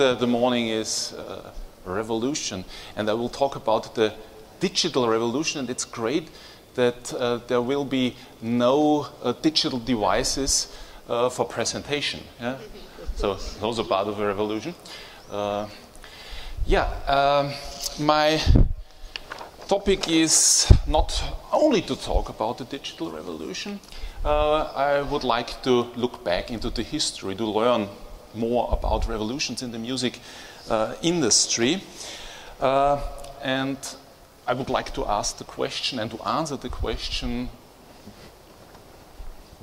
The, the morning is uh, revolution, and I will talk about the digital revolution, and it's great that uh, there will be no uh, digital devices uh, for presentation. Yeah? So those are part of the revolution. Uh, yeah, um, my topic is not only to talk about the digital revolution. Uh, I would like to look back into the history to learn more about revolutions in the music uh, industry. Uh, and I would like to ask the question and to answer the question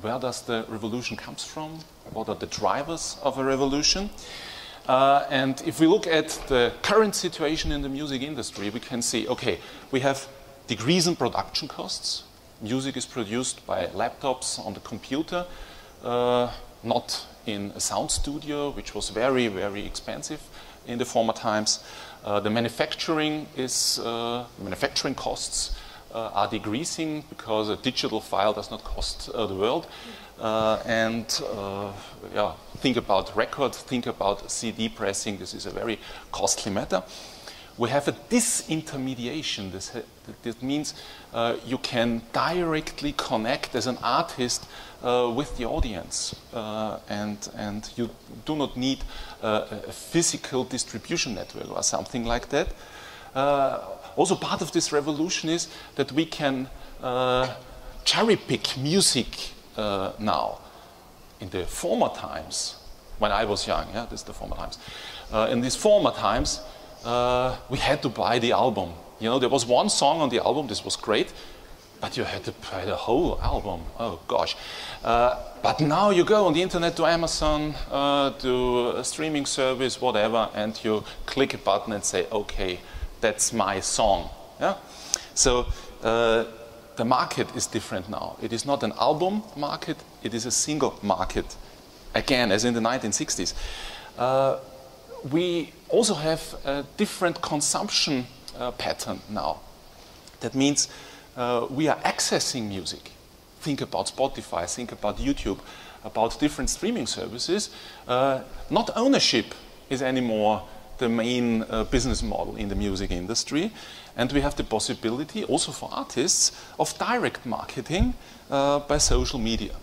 where does the revolution comes from? What are the drivers of a revolution? Uh, and if we look at the current situation in the music industry, we can see okay, we have decrease in production costs. Music is produced by laptops on the computer, uh, not in a sound studio, which was very, very expensive in the former times. Uh, the manufacturing is uh, manufacturing costs uh, are decreasing because a digital file does not cost uh, the world. Uh, and uh, yeah, think about record, think about CD pressing. This is a very costly matter we have a disintermediation. This, this means uh, you can directly connect as an artist uh, with the audience, uh, and, and you do not need uh, a physical distribution network or something like that. Uh, also, part of this revolution is that we can uh, cherry pick music now. In the former times, when I was young, yeah, this is the former times. in these former times, uh, we had to buy the album. You know, there was one song on the album, this was great, but you had to buy the whole album. Oh gosh. Uh, but now you go on the internet to Amazon, uh, to a streaming service, whatever, and you click a button and say, okay, that's my song. Yeah? So uh, the market is different now. It is not an album market, it is a single market. Again, as in the 1960s. Uh, we also have a different consumption uh, pattern now. That means uh, we are accessing music. Think about Spotify, think about YouTube, about different streaming services. Uh, not ownership is anymore the main uh, business model in the music industry. And we have the possibility, also for artists, of direct marketing uh, by social media.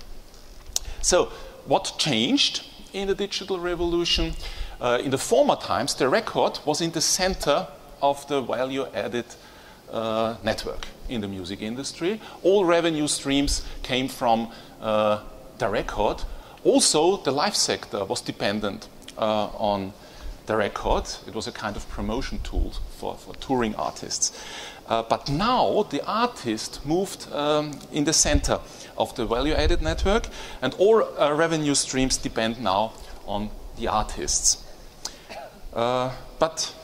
So, what changed in the digital revolution? Uh, in the former times, the record was in the center of the value added uh, network in the music industry. All revenue streams came from uh, the record. Also, the live sector was dependent uh, on the record. It was a kind of promotion tool for, for touring artists. Uh, but now the artist moved um, in the center of the value added network, and all uh, revenue streams depend now on the artists. Uh, but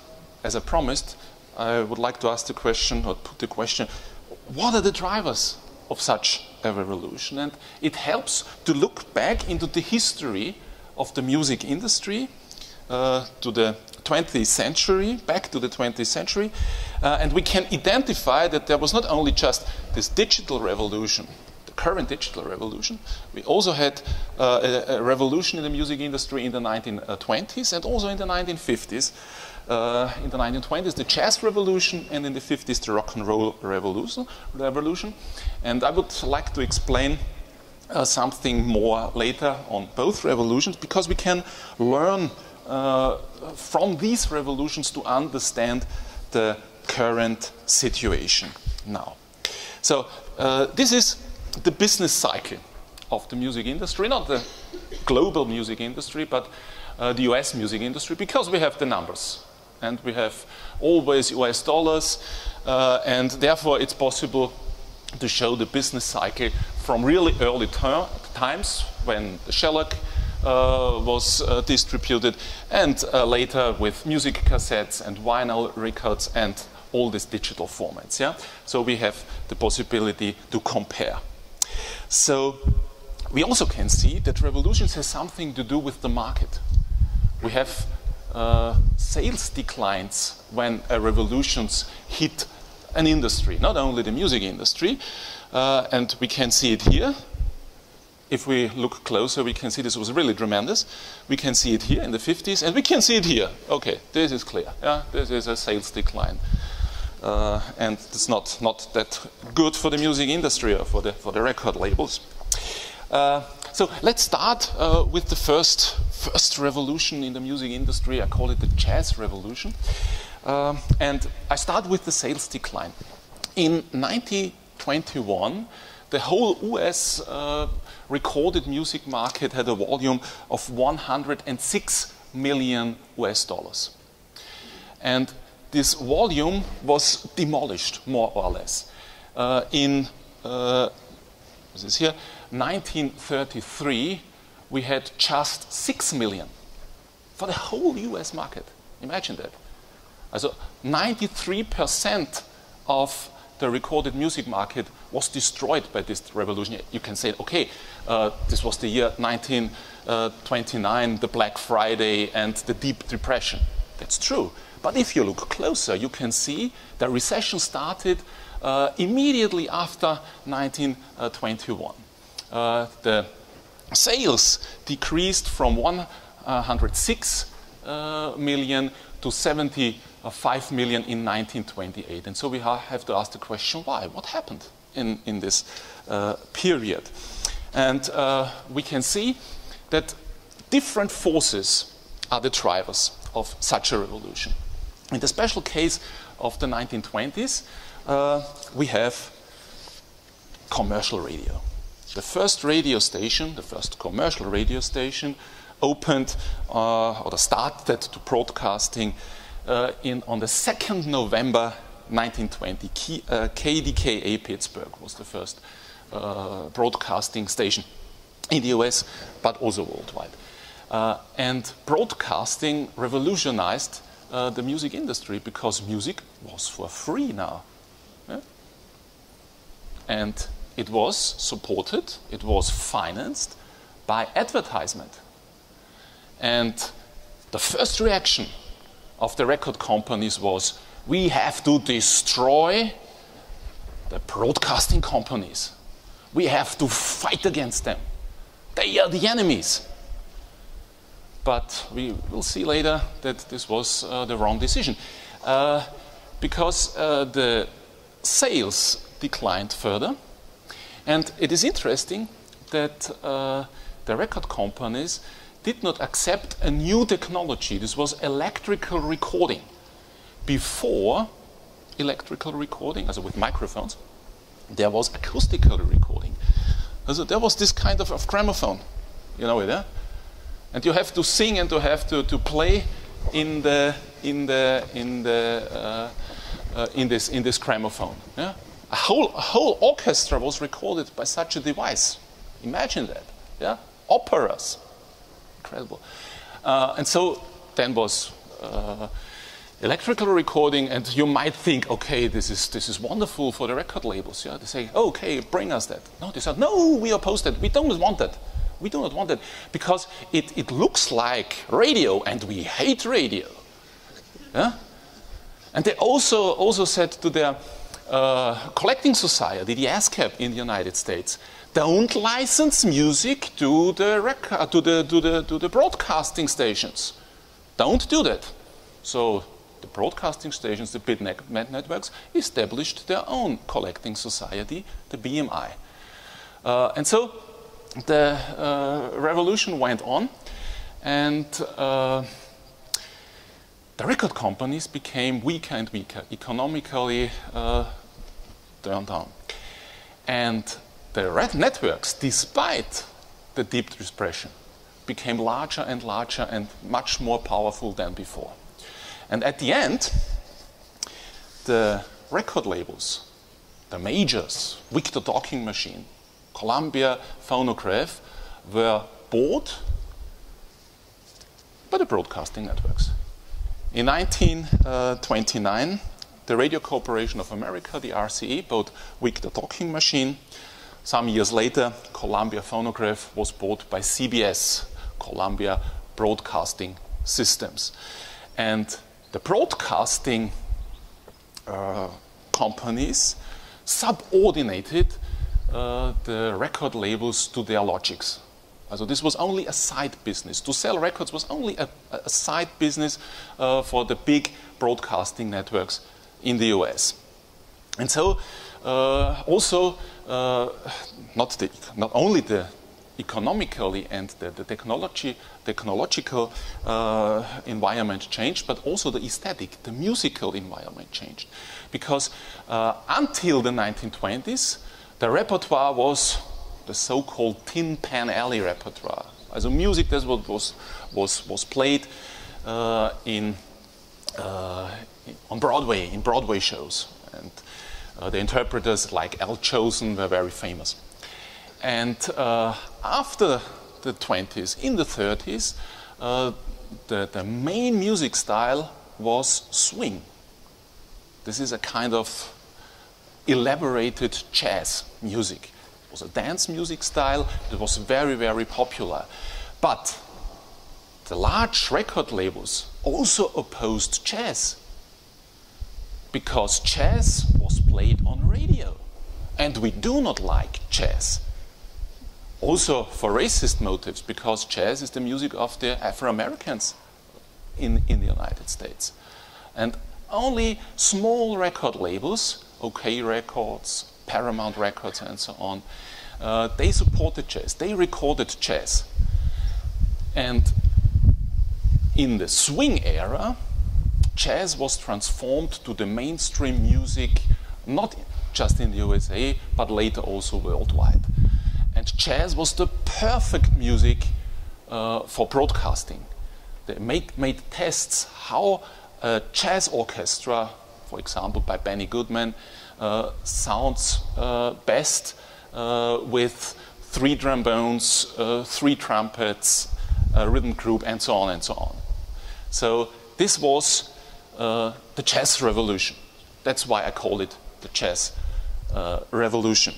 as I promised, I would like to ask the question or put the question what are the drivers of such a revolution? And it helps to look back into the history of the music industry uh, to the 20th century, back to the 20th century, uh, and we can identify that there was not only just this digital revolution current digital revolution. We also had uh, a, a, revolution in the music industry in the 1920s and also in the 1950s. Uh, in the 1920s, the jazz revolution, and in the 50s, the rock and roll revolution. revolution. And I would like to explain uh, something more later on both revolutions because we can learn uh, from these revolutions to understand the current situation now. So, uh, this is the business cycle of the music industry, not the global music industry, but uh, the US music industry, because we have the numbers and we have always US dollars, uh, and therefore it's possible to show the business cycle from really early times when the shellac uh, was uh, distributed, and uh, later with music cassettes and vinyl records and all these digital formats. Yeah, so we have the possibility to compare. So we also can see that revolutions has something to do with the market. We have uh, sales declines when uh, revolutions hit an industry, not only the music industry, uh, and we can see it here. If we look closer, we can see this was really tremendous. We can see it here in the 50s, and we can see it here. Okay, this is clear. Yeah, this is a sales decline. Uh, and it's not, not that good for the music industry or for the, for the record labels. Uh, so let's start uh, with the first, first revolution in the music industry. I call it the jazz revolution. Um, and I start with the sales decline. In 1921, the whole US uh, recorded music market had a volume of 106 million US dollars. And this volume was demolished, more or less. Uh, in uh, this is here, 1933, we had just 6 million for the whole US market. Imagine that. So 93% of the recorded music market was destroyed by this revolution. You can say, okay, uh, this was the year 1929, the Black Friday, and the Deep Depression. That's true. But if you look closer, you can see the recession started uh, immediately after 1921. Uh, the sales decreased from 106 uh, million to 75 million in 1928. And so we have to ask the question why? What happened in, in this uh, period? And uh, we can see that different forces are the drivers of such a revolution. In the special case of the 1920s, uh, we have commercial radio. The first radio station, the first commercial radio station, opened uh, or started to broadcasting uh, in, on the 2nd November 1920. K, uh, KDKA Pittsburgh was the first uh, broadcasting station in the US, but also worldwide. Uh, and broadcasting revolutionized uh, the music industry because music was for free now. Yeah? And it was supported, it was financed by advertisement. And the first reaction of the record companies was we have to destroy the broadcasting companies. We have to fight against them. They are the enemies. But we will see later that this was uh, the wrong decision. Uh, because uh, the sales declined further. And it is interesting that uh, the record companies did not accept a new technology. This was electrical recording. Before electrical recording, also with microphones, there was acoustical recording. So there was this kind of, of gramophone, you know it, yeah? And you have to sing and to have to, to play in the in the in the uh, uh, in this in this gramophone. Yeah? A whole a whole orchestra was recorded by such a device. Imagine that. Yeah, operas incredible. Uh, and so then was uh, electrical recording, and you might think, okay, this is this is wonderful for the record labels. Yeah, they say, okay, bring us that. No, they said, no, we oppose that. We don't want that. We do not want that because it, it looks like radio, and we hate radio. Yeah? And they also also said to their uh, collecting society, the ASCAP in the United States, don't license music to the, rec- to, the, to, the, to the broadcasting stations. Don't do that. So the broadcasting stations, the bit networks, established their own collecting society, the BMI. Uh, and so the uh, revolution went on, and uh, the record companies became weaker and weaker, economically uh, turned down. And the red networks, despite the deep depression, became larger and larger and much more powerful than before. And at the end, the record labels, the majors, Victor Talking Machine, Columbia Phonograph, were bought by the broadcasting networks. In 1929, the Radio Corporation of America, the RCA, bought Victor Talking Machine. Some years later, Columbia Phonograph was bought by CBS, Columbia Broadcasting Systems. And the broadcasting uh, companies subordinated uh, the record labels to their logics. So this was only a side business. To sell records was only a, a side business uh, for the big broadcasting networks in the US. And so uh, also uh, not, the, not only the economically and the, the technology, technological uh, environment changed, but also the aesthetic, the musical environment changed. Because uh, until the 1920s, the repertoire was the so-called Tin Pan Alley repertoire. Also music that was, was, was played uh, in, uh, on Broadway, in Broadway shows. And uh, the interpreters like Al Jolson were very famous. And uh, after the 20s, in the 30s, uh, the, the main music style was swing. This is a kind of elaborated jazz music. It was a dance music style that was very, very popular. But the large record labels also opposed jazz because jazz was played on radio. And we do not like jazz. Also for racist motives, because jazz is the music of the Afro Americans in, in the United States. And only small record labels, OKeh Records, Paramount Records, and so on, uh, they supported jazz. They recorded jazz. And in the swing era, jazz was transformed to the mainstream music, not just in the USA, but later also worldwide. And jazz was the perfect music uh, for broadcasting. They make, made tests how a jazz orchestra, for example, by Benny Goodman, uh, sounds uh, best uh, with three trombones, three trumpets, a rhythm group, and so on and so on. So this was the jazz revolution. That's why I call it the jazz uh, revolution.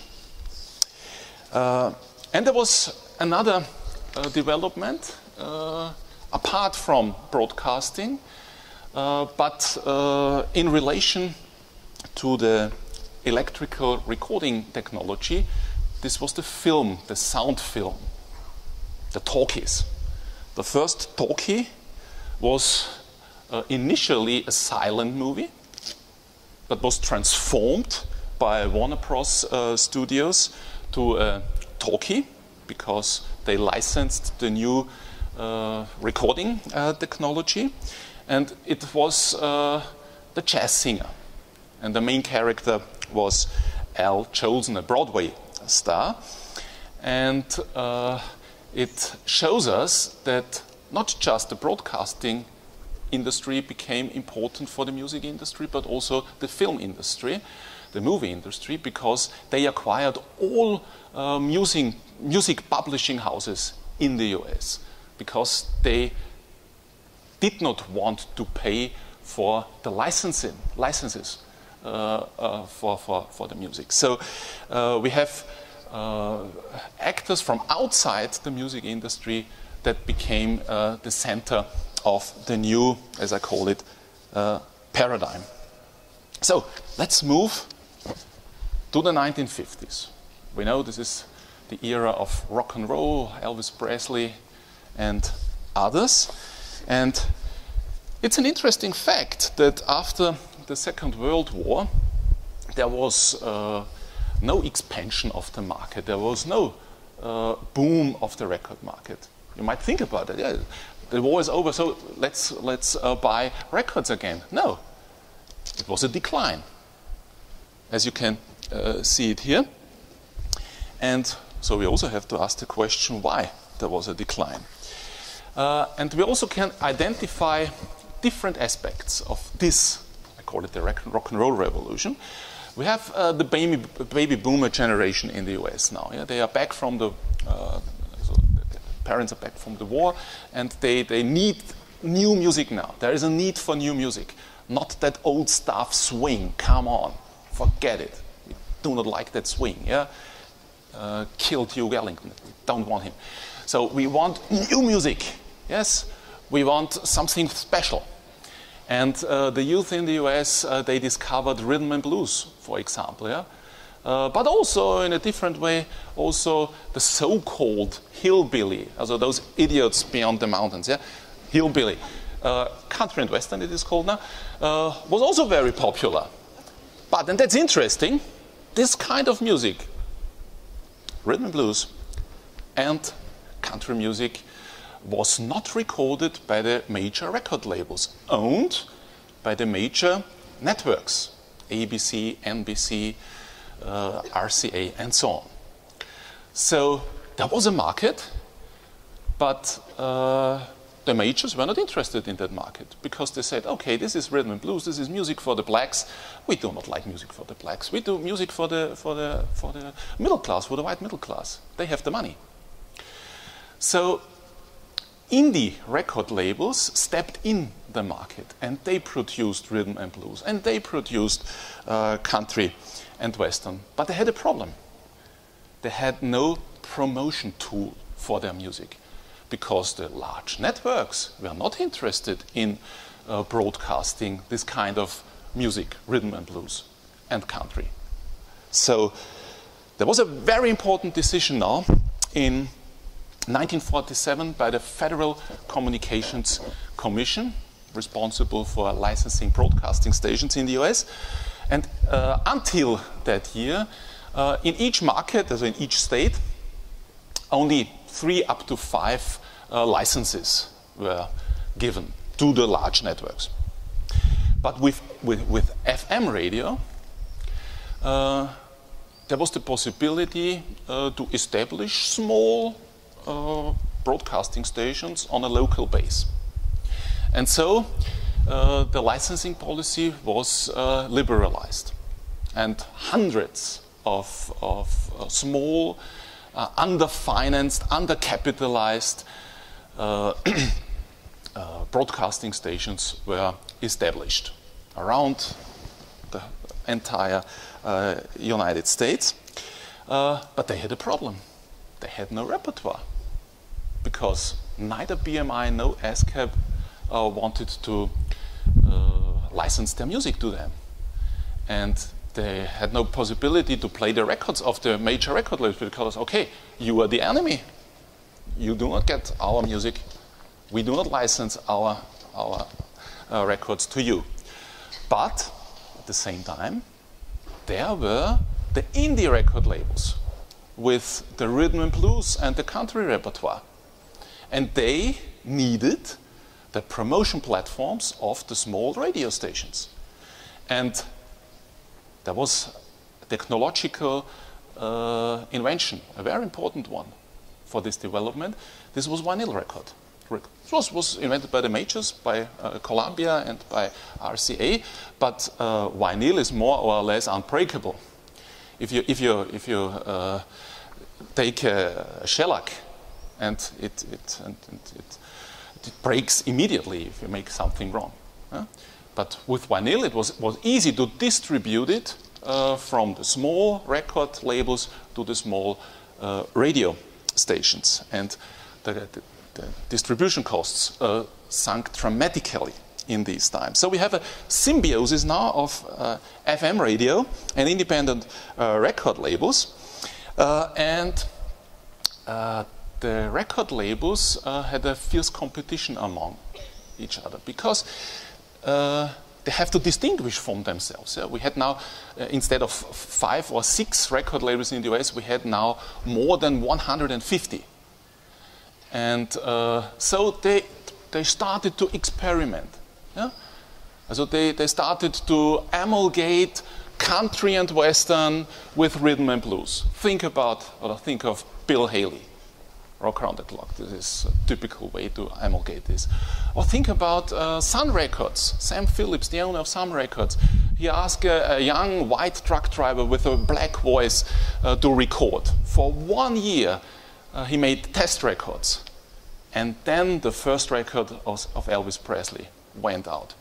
Uh, and there was another uh, development apart from broadcasting, but in relation to the electrical recording technology, this was the film, the sound film, the talkies. The first talkie was uh, initially a silent movie that was transformed by Warner Bros. Uh, Studios to a talkie because they licensed the new uh, recording uh, technology. And it was uh, the jazz singer. And the main character was Al Jolson, a Broadway star. And uh, it shows us that not just the broadcasting industry became important for the music industry, but also the film industry, the movie industry, because they acquired all uh, music, music publishing houses in the US because they did not want to pay for the licensing licenses uh, uh, for, for, for the music. So uh, we have uh, actors from outside the music industry that became uh, the center of the new, as I call it, uh, paradigm. So let's move to the 1950s. We know this is the era of rock and roll, Elvis Presley, and others. And it's an interesting fact that after the Second World War, there was uh, no expansion of the market, there was no uh, boom of the record market. You might think about it. Yeah, the war is over, so let's, let's uh, buy records again. No, it was a decline, as you can uh, see it here. And so we also have to ask the question why there was a decline. Uh, and we also can identify different aspects of this, I call it the rock and roll revolution. We have uh, the baby, baby boomer generation in the US now. Yeah? They are back from the uh, parents are back from the war, and they, they need new music now. There is a need for new music. Not that old stuff swing. Come on, forget it. We do not like that swing. Yeah, uh, killed Duke Ellington. We don't want him. So we want new music. Yes, we want something special. And uh, the youth in the US, uh, they discovered rhythm and blues, for example. Yeah. Uh, but also in a different way, also the so-called hillbilly, also those idiots beyond the mountains, yeah, hillbilly, uh, country and western it is called now, uh, was also very popular. But and that's interesting, this kind of music, rhythm and blues, and country music, was not recorded by the major record labels, owned by the major networks, ABC, NBC uh, RCA, and so on. So there was a market, but uh, the majors were not interested in that market because they said, okay, this is rhythm and blues, this is music for the blacks. We do not like music for the blacks. We do music for the, for the, for the middle class, for the white middle class. They have the money. So indie record labels stepped in the market and they produced rhythm and blues and they produced uh, country and Western. But they had a problem. They had no promotion tool for their music because the large networks were not interested in uh, broadcasting this kind of music, rhythm and blues, and country. So there was a very important decision now in 1947 by the Federal Communications Commission, responsible for licensing broadcasting stations in the US, and uh, until that year, uh, in each market, as in each state, only three up to five uh, licenses were given to the large networks. But with, with, with FM radio, uh, there was the possibility uh, to establish small uh, broadcasting stations on a local base. And so uh, the licensing policy was uh, liberalized. And hundreds of, of uh, small, uh, underfinanced, undercapitalized broadcasting stations were established around the entire United States. but they had a problem. They had no repertoire because neither BMI nor ASCAP wanted to license their music to them. And they had no possibility to play the records of the major record labels because, okay, you are the enemy. You do not get our music. We do not license our, our uh, records to you. But at the same time, there were the indie record labels with the rhythm and blues and the country repertoire. And they needed the promotion platforms of the small radio stations. And there was a technological uh, invention, a very important one for this development. This was vinyl record. It was, was invented by the majors, by uh, Columbia and by RCA, but uh, vinyl is more or less unbreakable. If you, if you, if you uh, take a shellac and it, it, and, and it it breaks immediately if you make something wrong. But with vinyl, it was, was easy to distribute it uh, from the small record labels to the small uh, radio stations. And the, the, the distribution costs uh, sunk dramatically in these times. So we have a symbiosis now of uh, FM radio and independent uh, record labels. Uh, and the record labels uh, had a fierce competition among each other because uh, they have to distinguish from themselves. Yeah? We had now, uh, instead of five or six record labels in the US, we had now more than 150. And uh, so they, they started to experiment. Yeah? So they, they started to amalgate country and western with rhythm and blues. Think about, or think of Bill Haley rock around the clock. This is a typical way to amalgate this. Or think about uh, Sun Records. Sam Phillips, the owner of Sun Records, he asked a, a young white truck driver with a black voice uh, to record. For one year, uh, he made test records. And then the first record of, of Elvis Presley went out.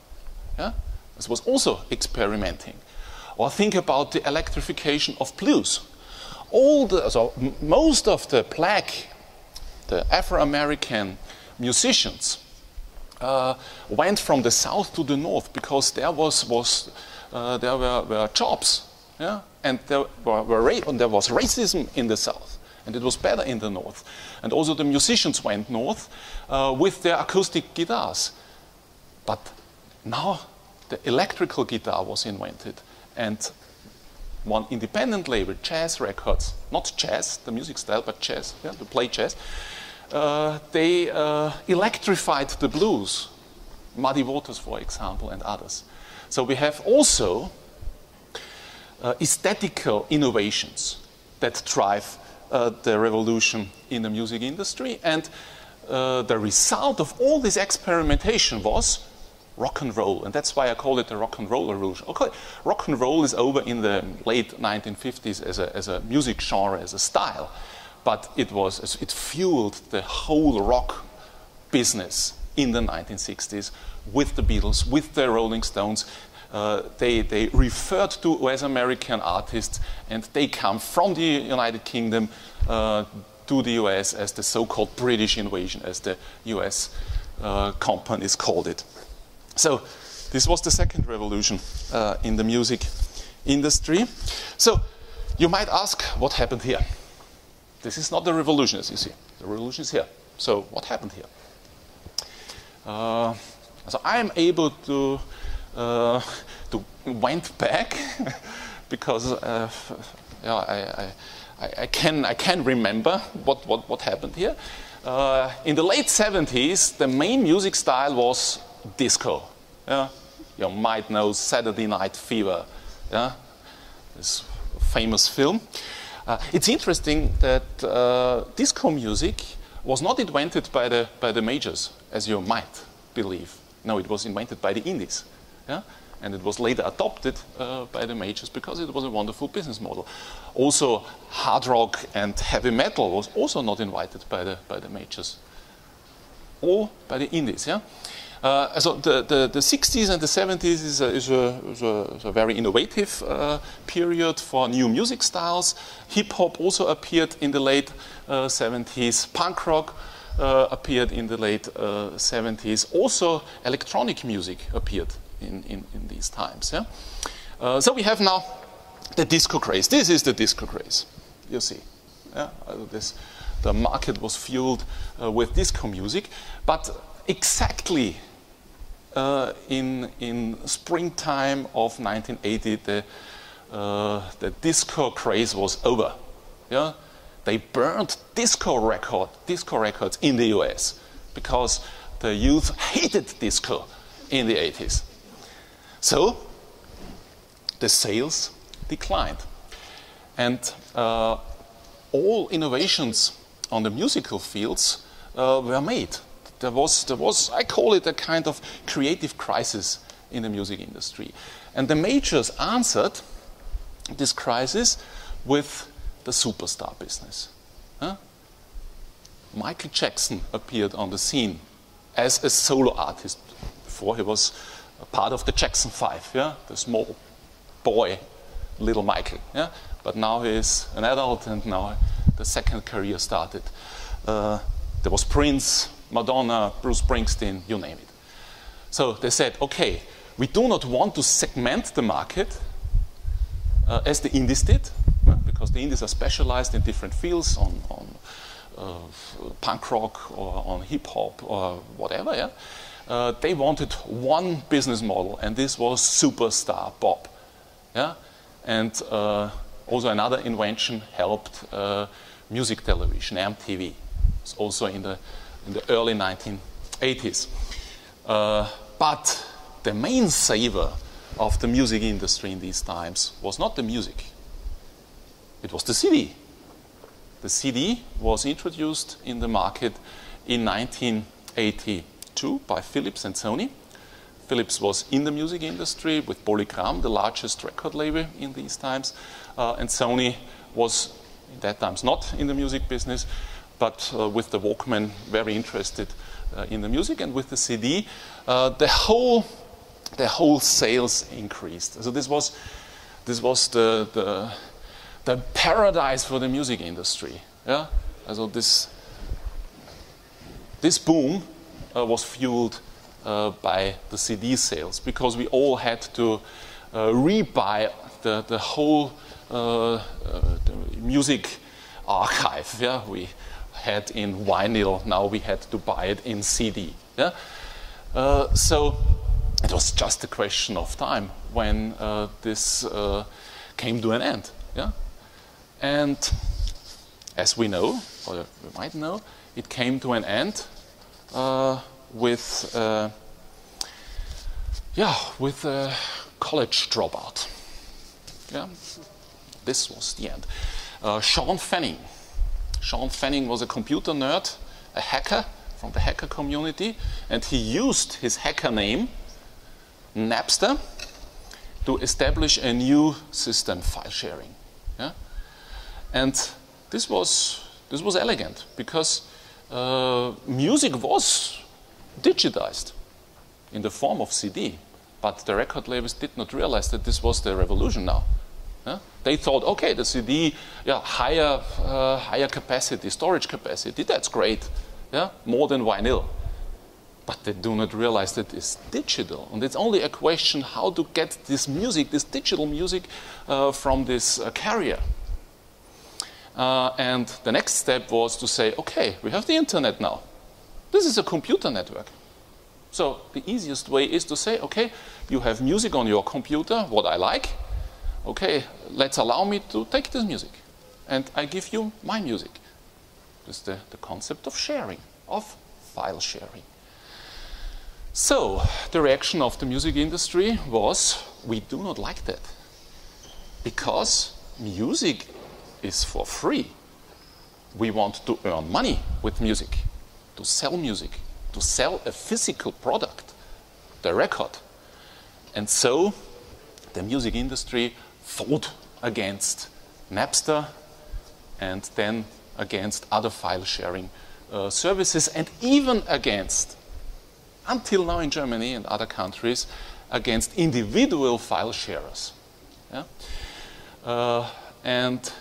Yeah? This was also experimenting. Or think about the electrification of blues. All the, so most of the black, the Afro-American musicians uh, went from the south to the north because there was, was uh, there were, were, jobs, yeah? and there, were, were and there was racism in the south, and it was better in the north. And also the musicians went north uh, with their acoustic guitars. But now the electrical guitar was invented, and one independent label, Chess Records, not jazz, the music style, but jazz, yeah, to play jazz, uh, they uh, electrified the blues, Muddy Waters, for example, and others. So we have also uh, aesthetical innovations that drive uh, the revolution in the music industry, and uh, the result of all this experimentation was rock and roll, and that's why I call it the rock and roll revolution. Okay, rock and roll is over in the late 1950s as a, as a music genre, as a style, but it was it fueled the whole rock business in the 1960s with the Beatles, with the Rolling Stones. Uh, they, they referred to West American artists, and they come from the United Kingdom uh, to the US as the so called British invasion, as the US uh, companies called it. So this was the second revolution uh, in the music industry. So you might ask, what happened here? This is not the revolution, as you see. The revolution is here. So what happened here? Uh, so I am able to uh, to went back because uh, yeah, I, I, I, can I can remember what what, what happened here. Uh, in the late 70s, the main music style was disco. Yeah? You might know Saturday Night Fever, yeah? this famous film. Uh, it's interesting that uh, disco music was not invented by the, by the majors, as you might believe. No, it was invented by the indies. Yeah? And it was later adopted uh, by the majors because it was a wonderful business model. Also, hard rock and heavy metal was also not invited by the, by the majors, or by the indies. Yeah? Uh, so the, the, the, 60s and the 70s is a, is a, is a, is a very innovative uh, period for new music styles. Hip hop also appeared in the late uh, 70s. Punk rock uh, appeared in the late 70s. Uh, also, electronic music appeared in, in, in these times. Yeah? Uh, so we have now the disco craze. This is the disco craze, you see. Yeah? this, the market was fueled with disco music, but exactly uh, in, in springtime of 1980, the, uh, the disco craze was over. Yeah? They burned disco, record, disco records in the US because the youth hated disco in the 80s. So the sales declined. And uh, all innovations on the musical fields uh, were made there was, there was, I call it a kind of creative crisis in the music industry. And the majors answered this crisis with the superstar business. Huh? Michael Jackson appeared on the scene as a solo artist. Before he was part of the Jackson Five, yeah, the small boy, little Michael. Yeah, but now he is an adult, and now the second career started. Uh, there was Prince, Madonna, Bruce Springsteen, you name it. So they said, okay, we do not want to segment the market uh, as the indies did, because the indies are specialized in different fields on, on uh, punk rock or on hip hop or whatever. Yeah? Uh, they wanted one business model, and this was superstar pop. Yeah? And uh, also another invention helped uh, music television, MTV. It's also in the in the early 1980s. Uh, but the main saver of the music industry in these times was not the music, it was the CD. The CD was introduced in the market in 1982 by Philips and Sony. Philips was in the music industry with Polygram, the largest record label in these times, uh, and Sony was in that times not in the music business, but uh, with the Walkman, very interested uh, in the music, and with the CD, uh, the whole the whole sales increased. So this was this was the the, the paradise for the music industry. Yeah, so this this boom uh, was fueled uh, by the CD sales because we all had to uh, rebuy the the whole the music archive. Yeah, we had in vinyl. Now we had to buy it in CD. Yeah? Uh, so it was just a question of time when uh, this uh, came to an end. Yeah? And as we know, or we might know, it came to an end uh, with, uh, yeah, with a college dropout. Yeah? This was the end. Uh, Shawn Fanning Shawn Fanning was a computer nerd, a hacker from the hacker community, and he used his hacker name, Napster, to establish a new system, file sharing. Yeah? And this was, this was elegant because uh, music was digitized in the form of CD, but the record labels did not realize that this was the revolution now. They thought, okay, the CD, yeah, higher, uh, higher capacity, storage capacity, that's great, yeah, more than vinyl. But they do not realize that it's digital, and it's only a question how to get this music, this digital music, uh, from this uh, carrier. Uh, and the next step was to say, okay, we have the internet now. This is a computer network. So the easiest way is to say, okay, you have music on your computer, what I like, okay, let's allow me to take this music and I give you my music. This is the, the concept of sharing, of file sharing. So, the reaction of the music industry was we do not like that because music is for free. We want to earn money with music, to sell music, to sell a physical product, the record. And so the music industry fought against Napster and then against other file sharing uh, services and even against, until now in Germany and other countries, against individual file sharers. Yeah? Uh, and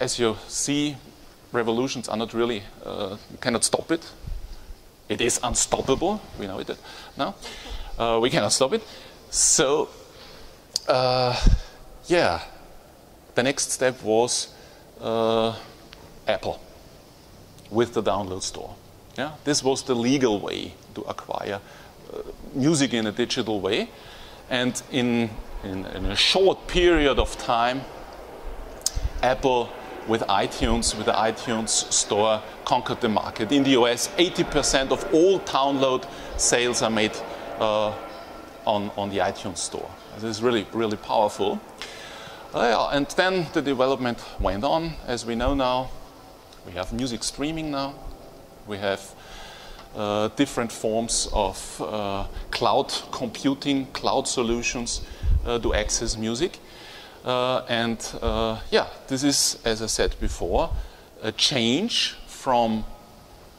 as you see, revolutions are not really, uh, cannot stop it. It is unstoppable, we know it now. Uh, we cannot stop it. So uh, yeah, the next step was uh, Apple with the download store. Yeah, this was the legal way to acquire uh, music in a digital way, and in, in, in a short period of time, Apple with iTunes, with the iTunes store, conquered the market. In the US, 80% of all download sales are made uh, on, on the iTunes store. This is really, really powerful. Uh, and then the development went on. As we know now, we have music streaming now. We have uh, different forms of uh, cloud computing, cloud solutions uh, to access music. Uh, and uh, yeah, this is, as I said before, a change from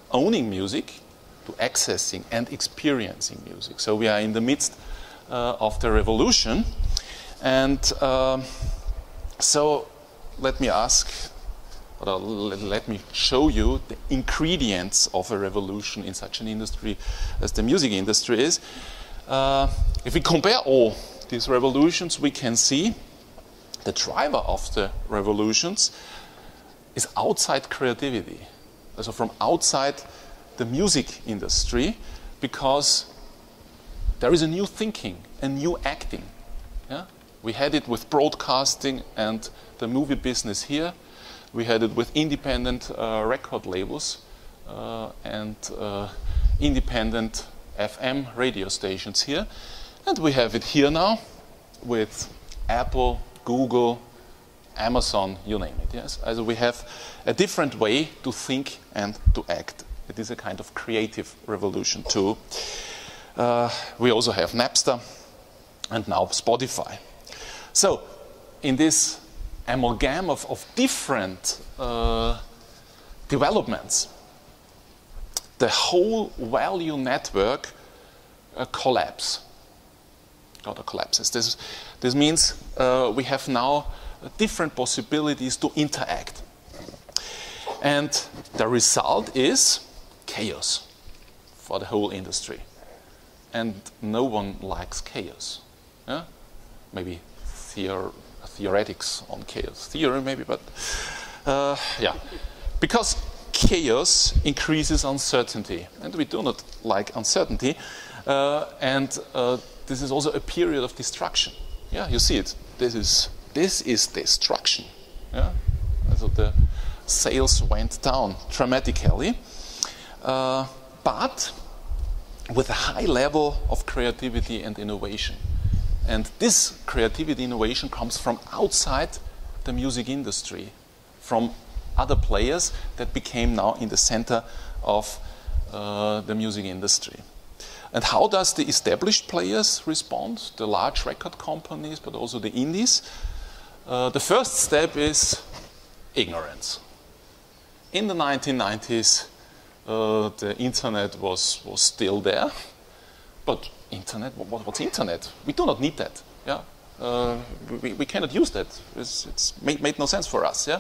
owning music to accessing and experiencing music. So we are in the midst of the revolution. And um, so let me ask, or let me show you the ingredients of a revolution in such an industry as the music industry is. Uh, if we compare all these revolutions, we can see the driver of the revolutions is outside creativity. So from outside the music industry, because there is a new thinking, a new acting. Yeah? We had it with broadcasting and the movie business here. We had it with independent uh, record labels uh, and uh, independent FM radio stations here. And we have it here now with Apple, Google, Amazon, you name it. Yes, we have a different way to think and to act. It is a kind of creative revolution too. Uh, we also have Napster and now Spotify. So, in this amalgam of, of different uh, developments, the whole value network uh, collapse. Got collapses. This, this means uh, we have now different possibilities to interact. And the result is chaos for the whole industry. And no one likes chaos. Yeah? Maybe theor- theoretics on chaos theory, maybe, but uh, yeah. Because chaos increases uncertainty, and we do not like uncertainty. Uh, and uh, this is also a period of destruction. Yeah, you see it. This is this is destruction. Yeah, so the sales went down dramatically, uh, but with a high level of creativity and innovation. And this creativity innovation comes from outside the music industry, from other players that became now in the center of uh, the music industry. And how does the established players respond, the large record companies, but also the indies? Uh, the first step is ignorance. In the 1990s, uh, the internet was, was still there, but internet, what, what's internet? We do not need that. Yeah, uh, we, we cannot use that. It's, it's made, made no sense for us. Yeah,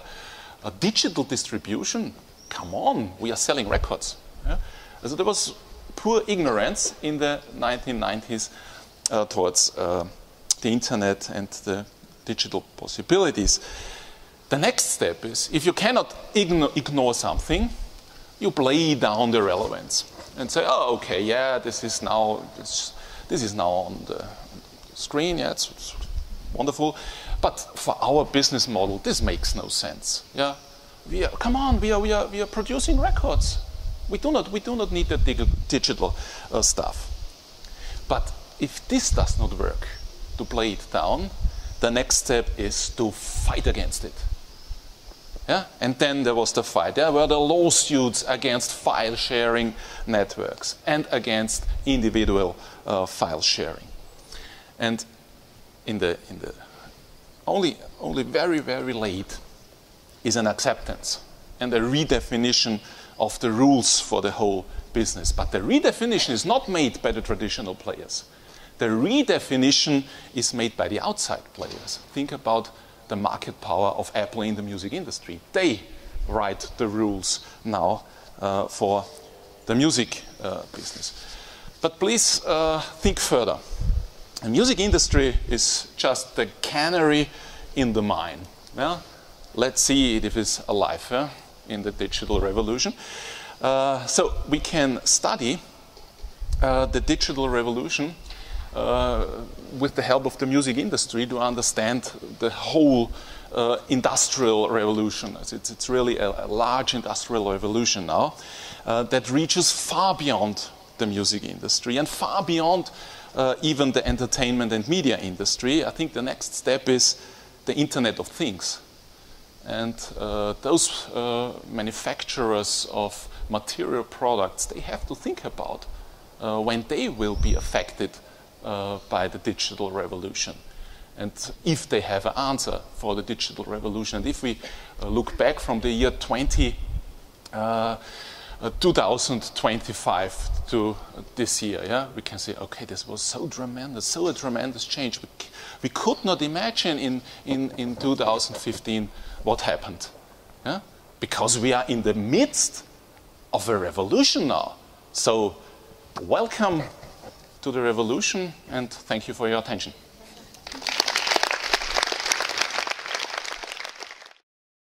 a digital distribution. Come on, we are selling records. Yeah? So there was poor ignorance in the 1990s uh, towards uh, the internet and the digital possibilities. The next step is if you cannot igno- ignore something, you play down the relevance and say, oh, okay, yeah, this is now, this, this is now on the screen, yeah, it's, it's wonderful. But for our business model, this makes no sense. Yeah, we are, come on, we are, we are, we are producing records. We do not, we do not need the dig- digital uh, stuff. But if this does not work, to play it down, the next step is to fight against it. Yeah? And then there was the fight. There were the lawsuits against file sharing networks and against individual uh, file sharing. And in the, in the only, only very, very late is an acceptance and a redefinition of the rules for the whole business. But the redefinition is not made by the traditional players. The redefinition is made by the outside players. Think about the market power of Apple in the music industry. They write the rules now uh, for the music uh, business. But please uh, think further. The music industry is just the canary in the mine. Yeah? Let's see if it's alive in the digital revolution. Uh, so we can study uh, the digital revolution with the help of the music industry to understand the whole uh, industrial revolution. It's, it's really a, a, large industrial revolution now uh, that reaches far beyond the music industry and far beyond uh, even the entertainment and media industry. I think the next step is the Internet of Things. And uh, those uh, manufacturers of material products, they have to think about when they will be affected uh, by the digital revolution. And if they have an answer for the digital revolution, and if we uh, look back from the year 20, uh, 2025 to this year, yeah, we can say, okay, this was so tremendous, so a tremendous change. We, we could not imagine in, in, in 2015 what happened. Yeah? Because we are in the midst of a revolution now. So, welcome to the revolution, and thank you for your attention.